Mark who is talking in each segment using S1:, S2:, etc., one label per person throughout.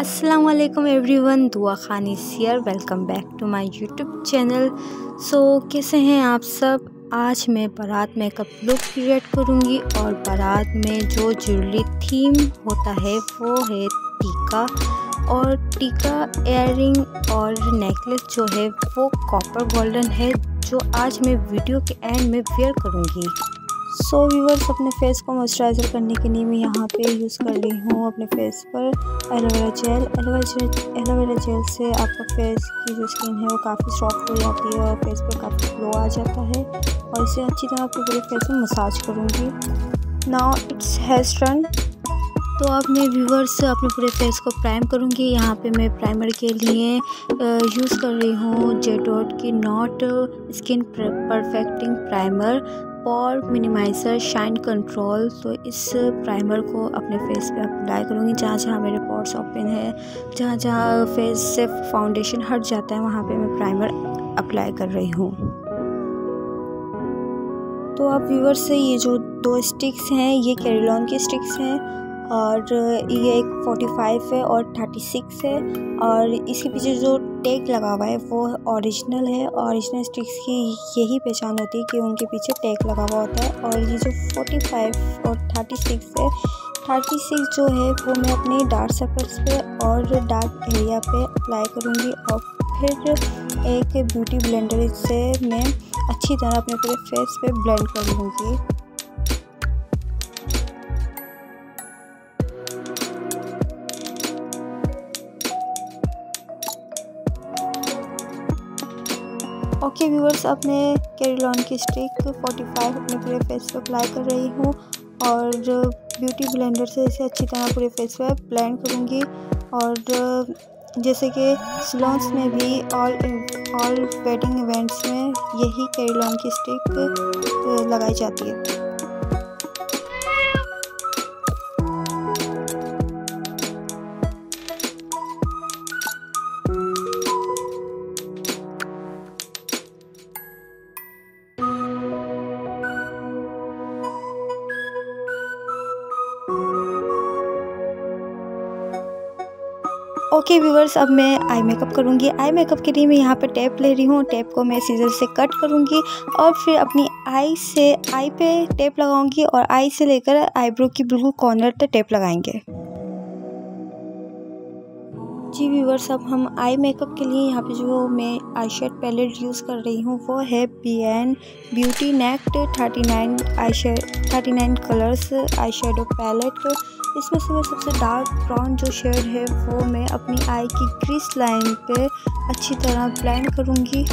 S1: वालेकुम एवरीवन दुआ खानी share welcome back to my YouTube channel so कैसे हैं आप सब? आज मैं बारात मेकअप लुक क्रिएट करूँगी और बारात में जो ज्वेलरी थीम होता है, वो है टीका। और टीका एयरिंग और नेकलेस जो है, वो कॉपर गोल्डन है, जो आज मैं वीडियो के एंड में वेयर करूँगी। सो so, व्यूवर्स अपने फेस को मॉइस्चराइज़र करने के लिए मैं यहाँ पे यूज़ कर रही हूँ अपने फेस पर aloe vera gel aloe vera gel aloe vera gel से आपका फेस की जो स्किन है वो काफ़ी सॉफ्ट हो जाती है और फेस पर काफ़ी ग्लो आ जाता है। और इसे अच्छी तरह अपने पूरे फेस में मसाज करूँगी। नाउ इट्स हेयर टर्न तो अब मैं व्यूवर्स अपने पूरे फेस को प्राइम करूँगी। यहाँ पे मैं प्राइमर के लिए यूज़ कर रही हूँ जेडोट की not skin perfecting primer pore minimiser shine control तो इस प्राइमर को अपने फेस पे अप्लाई करूँगी जहाँ जहाँ मेरे पॉर्स ओपन है, जहाँ जहाँ फेस से फाउंडेशन हट जाता है, वहाँ पे मैं प्राइमर अप्लाई कर रही हूँ। तो आप व्यूवर से ये जो दो स्टिक्स हैं, ये कैरिलॉन की स्टिक्स हैं और ये एक 45 है और 36 है और इसके पीछे जो टैग लगा हुआ है वो ओरिजिनल है ओरिजिनल स्टिक्स की यही पहचान होती है कि उनके पीछे टैग लगा हुआ होता है और ये जो 45 और 36 है 36 जो है वो मैं अपने डार्क सर्कल्स पे और डार्क एरिया पे अप्लाई करूँगी और फिर एक ब्यूटी ब्लेंडर से मैं अच्छी तरह अपने पूरे फेस पे ब्लेंड कर लूँगी। ओके व्यूअर्स अब मैं कैरिलॉन की स्टिक 45 अपने पूरे फेस पे अप्लाई कर रही हूँ और ब्यूटी ब्लेंडर से इसे अच्छी तरह पूरे फेस पे ब्लेंड करूँगी और जैसे कि सलोन्स में भी ऑल ऑल वेडिंग इवेंट्स में यही कैरिलॉन की स्टिक लगाई जाती है। ओके व्यूवर्स अब मैं आई मेकअप करूँगी। आई मेकअप के लिए मैं यहाँ पे टेप ले रही हूँ। टेप को मैं सीजर से कट करूँगी और फिर अपनी आई से आई पे टेप लगाऊँगी और आई से लेकर आईब्रो की बिल्कुल कॉर्नर तक टेप लगाएँगे। जी व्यूवर्स अब हम आई मेकअप के लिए यहाँ पे जो मैं आई शेड पैलेट यूज़ कर रही हूँ, वो है B N beauty next thirty nine eye shade thirty nine colours eye shadow palette इसमें से मैं सबसे डार्क ब्राउन जो शेड है, वो मैं अपनी आई की क्रीज लाइन पे अच्छी तरह ब्लेंड करूँगी।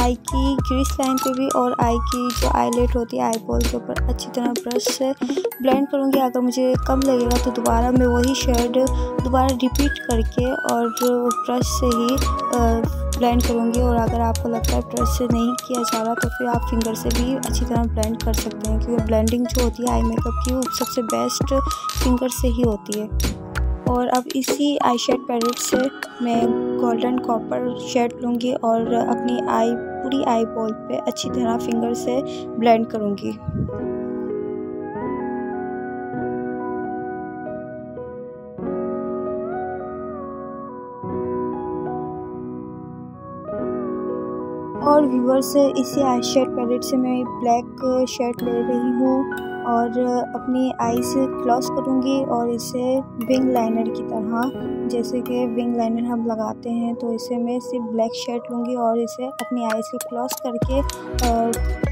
S1: आई की क्रीज लाइन पे भी और आई की जो आईलेट होती है आई बॉल के ऊपर अच्छी तरह ब्रश से ब्लेंड करूँगी। अगर मुझे कम लगेगा तो दोबारा मैं वही शेड दोबारा रिपीट करके और ब्रश से ही ब्लेंड करूँगी और अगर आपको लगता है ब्रश से नहीं किया जा रहा तो फिर आप फिंगर से भी अच्छी तरह ब्लेंड कर सकते हैं, क्योंकि ब्लेंडिंग जो होती है आई मेकअप की, वो सबसे बेस्ट फिंगर से ही होती है। और अब इसी आई शेड पैलेट से मैं गोल्डन कॉपर शेड लूँगी और अपनी आई पूरी आई बॉल पे अच्छी तरह फिंगर से ब्लेंड करूँगी। और व्यूवर इसी आई शर्ट पैलेट से मैं ब्लैक शर्ट ले रही हूँ और अपनी आई से क्लॉस करूँगी और इसे विंग लाइनर की तरह, जैसे कि विंग लाइनर हम लगाते हैं तो इसे मैं सिर्फ़ ब्लैक शर्ट लूँगी और इसे अपनी आई से क्लॉस करके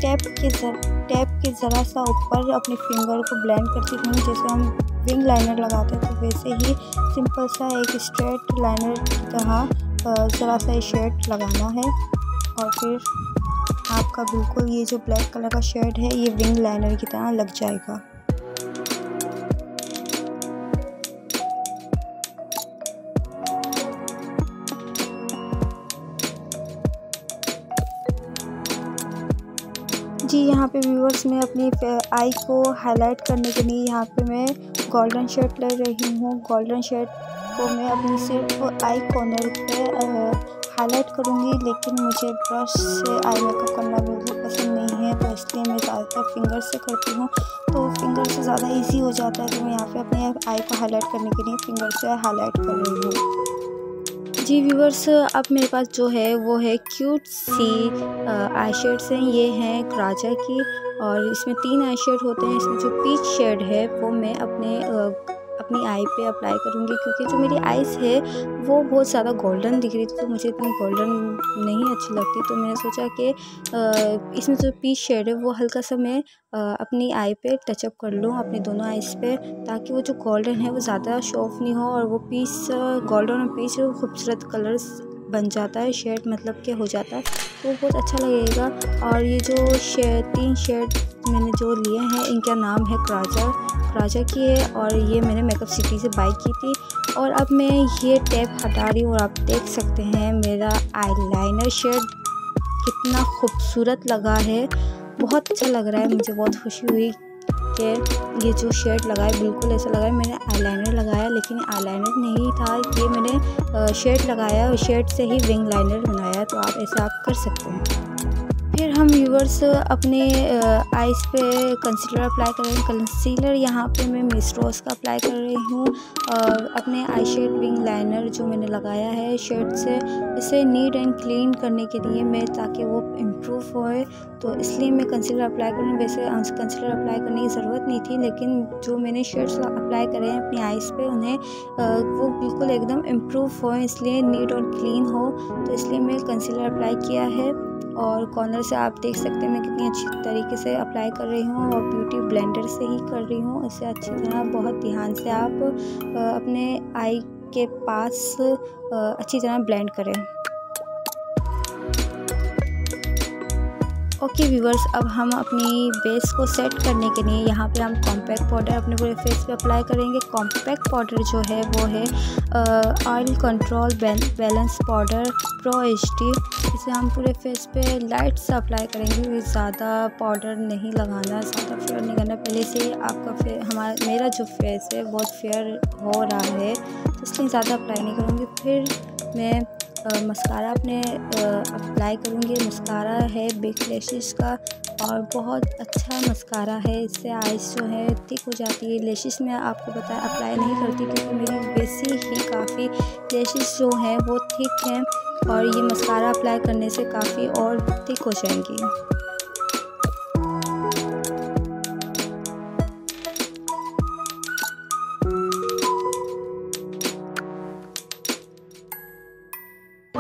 S1: टैप के टैप के ज़रा सा ऊपर अपने फिंगर को ब्लेंड करती हूँ जैसे हम विंग लाइनर लगाते हैं तो वैसे ही सिंपल सा एक स्ट्रेट लाइनर की तरह ज़रा सा शर्ट लगाना है। और फिर आपका बिल्कुल ये जो ब्लैक कलर का शेड है, ये विंग लाइनर की तरह लग जाएगा। जी, यहाँ पे व्यूअर्स में अपनी आई को हाईलाइट करने के लिए यहाँ पे मैं गोल्डन शेड ले रही हूँ। गोल्डन शेड को मैं अपनी सिर्फ़ आई कॉर्नर पे हाईलाइट करूँगी, लेकिन मुझे ब्रश से आई मेकअप करना बिल्कुल पसंद नहीं है तो इसलिए मैं ज़्यादातर फिंगर से करती हूँ। तो फिंगर से ज़्यादा ईजी हो जाता है तो मैं यहाँ पे अपने आई को हाईलाइट करने के लिए फिंगर से हाईलाइट कर रही हूँ। जी व्यूवर्स अब मेरे पास जो है, वो है क्यूट सी आई शेड्स हैं। ये हैं क्राजा की, और इसमें तीन आई शेड होते हैं। इसमें जो पीच शेड है, वो मैं अपने अपनी आई पे अप्लाई करूँगी, क्योंकि जो मेरी आइज़ है, वो बहुत ज़्यादा गोल्डन दिख रही थी तो मुझे इतनी गोल्डन नहीं अच्छी लगती। तो मैंने सोचा कि इसमें जो पीच शेड है, वो हल्का सा मैं अपनी आई पे टचअप कर लूँ, अपनी दोनों आइज़ पे, ताकि वो जो गोल्डन है, वो ज़्यादा शॉफ नहीं हो, और वो पीस गोल्डन और पीच खूबसूरत कलर्स बन जाता है शेड मतलब के हो जाता है तो बहुत अच्छा लगेगा। और ये जो शेड तीन शेड मैंने जो लिए हैं, इनका नाम है क्राजा क्राजा की है और ये मैंने मेकअप सिटी से बाई की थी। और अब मैं ये टैप हटा रही हूँ और आप देख सकते हैं मेरा आईलाइनर शेड कितना खूबसूरत लगा है। बहुत अच्छा लग रहा है, मुझे बहुत खुशी हुई कि ये जो शेड लगाए बिल्कुल ऐसा लगा है, मैंने आईलाइनर लगाया, लेकिन आईलाइनर नहीं था ये मैंने शेड लगाया और शेड से ही विंग लाइनर बनाया तो आप ऐसा आप कर सकते हैं। फिर हम व्यूवर्स अपने आइज़ पे कंसीलर अप्लाई कर रहे हैं। कंसीलर यहाँ पे मैं मिस रोज़ का अप्लाई कर रही हूँ और अपने आई शेड विंग लाइनर जो मैंने लगाया है शेड से, इसे नीट एंड क्लीन करने के लिए मैं ताकि वो इम्प्रूव होए तो इसलिए मैं कंसीलर अप्लाई करूँ। वैसे कंसीलर अप्लाई करने की ज़रूरत नहीं थी, लेकिन जो मैंने शेड्स अप्लाई करे हैं अपनी आइज़ पे, उन्हें वो बिल्कुल एकदम इम्प्रूव हो, इसलिए नीट और क्लीन हो। तो इसलिए मैं कंसीलर अप्लाई किया है और कॉर्नर से आप देख सकते हैं मैं कितनी अच्छी तरीके से अप्लाई कर रही हूँ और ब्यूटी ब्लेंडर से ही कर रही हूँ। इसे अच्छी तरह बहुत ध्यान से आप अपने आई के पास अच्छी तरह ब्लेंड करें। ओके व्यूवर्स अब हम अपनी बेस को सेट करने के लिए यहाँ पे हम कॉम्पैक्ट पाउडर अपने पूरे फेस पे अप्लाई करेंगे। कॉम्पैक्ट पाउडर जो है, वो है oil control balance powder pro H इसे हम पूरे फेस पे लाइट से अप्लाई करेंगे। ज़्यादा पाउडर नहीं लगाना, ज़्यादा फेयर नहीं करना। पहले से आपका फेयर हमारा, मेरा जो फेस है, बहुत फेयर हो रहा है। तो इसलिए ज़्यादा अप्लाई नहीं करूँगी। फिर मैं मस्कारा अपने अप्लाई करूँगी। मस्कारा है बिग लेशिस का और बहुत अच्छा मस्कारा है। इससे आइस जो है थिक हो जाती है। लेशिस में आपको बताया अप्लाई नहीं करती क्योंकि मेरी वैसी ही काफ़ी लेशिस जो हैं वो थिक हैं और ये मस्कारा अप्लाई करने से काफ़ी और थिक हो जाएँगी।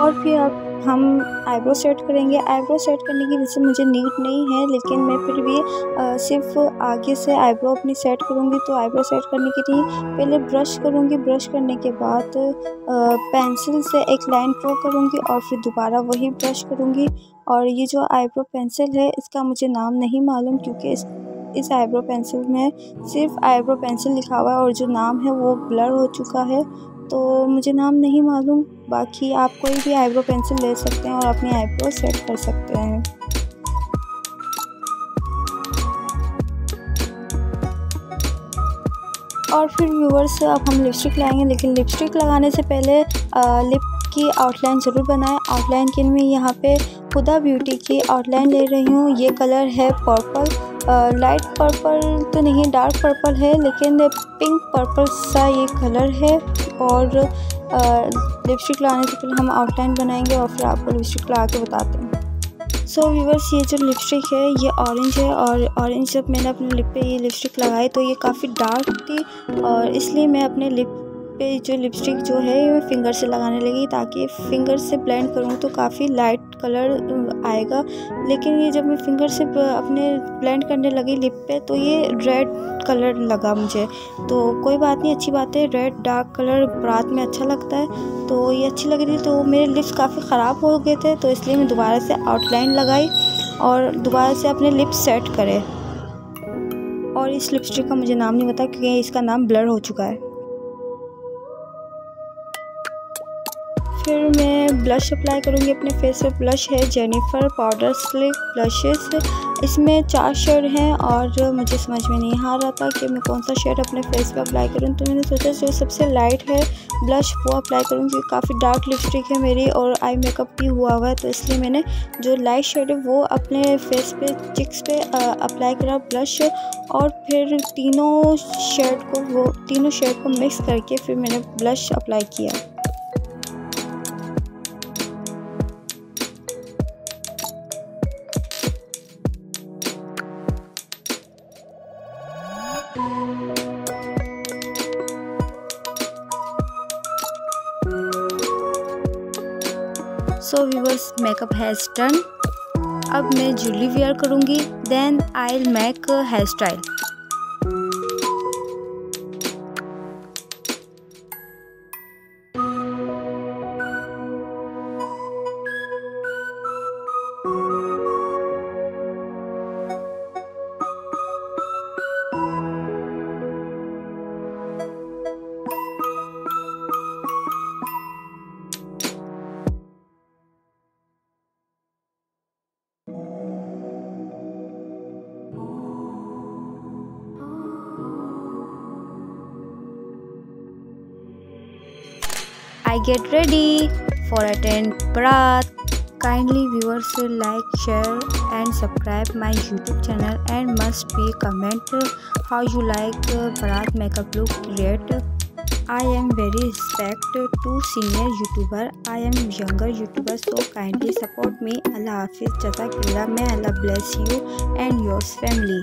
S1: और फिर अब हम आईब्रो सेट करेंगे। आईब्रो सेट करने की वजह से मुझे नीट नहीं है लेकिन मैं फिर भी आ, सिर्फ़ आगे से आईब्रो अपनी सेट करूँगी। तो आईब्रो सेट करने के लिए पहले ब्रश करूँगी। ब्रश करने के बाद पेंसिल से एक लाइन ड्रॉ करूँगी और फिर दोबारा वही ब्रश करूँगी। और ये जो आईब्रो पेंसिल है इसका मुझे नाम नहीं मालूम क्योंकि इस इस आईब्रो पेंसिल में सिर्फ़ आईब्रो पेंसिल लिखा हुआ है और जो नाम है वो ब्लर हो चुका है। तो मुझे नाम नहीं मालूम। बाकी आप कोई भी आईब्रो पेंसिल ले सकते हैं और अपनी आईब्रो सेट कर सकते हैं। और फिर व्यूवर्स अब हम लिपस्टिक लगाएँगे लेकिन लिपस्टिक लगाने से पहले आ, लिप की आउटलाइन ज़रूर बनाएँ। आउटलाइन के लिए यहाँ पे खुदा ब्यूटी की आउटलाइन ले रही हूँ। ये कलर है पर्पल। लाइट पर्पल तो नहीं डार्क पर्पल है लेकिन पिंक पर्पल सा ये कलर है। और लिपस्टिक लगाने से पहले हम आउटलाइन बनाएँगे और फिर आपको लिपस्टिक लगा के बताते हैं। सो so, व्यूवर्स ये जो लिपस्टिक है ये ऑरेंज है और ऑरेंज जब मैंने अपने लिप पे ये लिपस्टिक लगाई तो ये काफ़ी डार्क थी और इसलिए मैं अपने लिप पे जो लिपस्टिक जो है मैं फिंगर से लगाने लगी ताकि फिंगर से ब्लेंड करूँ तो काफ़ी लाइट कलर आएगा। लेकिन ये जब मैं फिंगर से अपने ब्लेंड करने लगी लिप पे तो ये रेड कलर लगा मुझे। तो कोई बात नहीं, अच्छी बात है रेड डार्क कलर रात में अच्छा लगता है। तो ये अच्छी लग रही तो मेरे लिप्स काफ़ी ख़राब हो गए थे तो इसलिए मैं दोबारा से आउटलाइन लगाई और दोबारा से अपने लिप्स सेट करे। और इस लिपस्टिक का मुझे नाम नहीं पता क्योंकि इसका नाम ब्लर हो चुका है। फिर मैं ब्लश अप्लाई करूँगी, अपने फेस पे ब्लश है जेनिफर पाउडर स्लिक ब्लशेस इसमें चार शेड हैं और मुझे समझ में नहीं आ रहा था कि मैं कौन सा शेड अपने फेस पे अप्लाई करूँ तो मैंने सोचा जो सबसे लाइट है ब्लश वो अप्लाई करूँ, क्योंकि काफ़ी डार्क लिपस्टिक है मेरी और आई मेकअप भी हुआ हुआ है तो इसलिए मैंने जो लाइट शेड है वो अपने फेस पे चिक्स पे अप्लाई करा ब्लश और फिर तीनों शेड को वो, तीनों शेड को मिक्स करके फिर मैंने ब्लश अप्लाई किया। So viewers makeup has done अब मैं ज्वेलरी वेयर करूँगी. Then I make hair style I get ready for attend Bharat. Kindly viewers will like, share and subscribe my YouTube channel and must be comment how you like Bharat makeup look create. I am very respect to senior YouTuber. I am younger YouTuber so kindly support me. Allah Hafiz Jazakallah. May Allah bless you and yours family.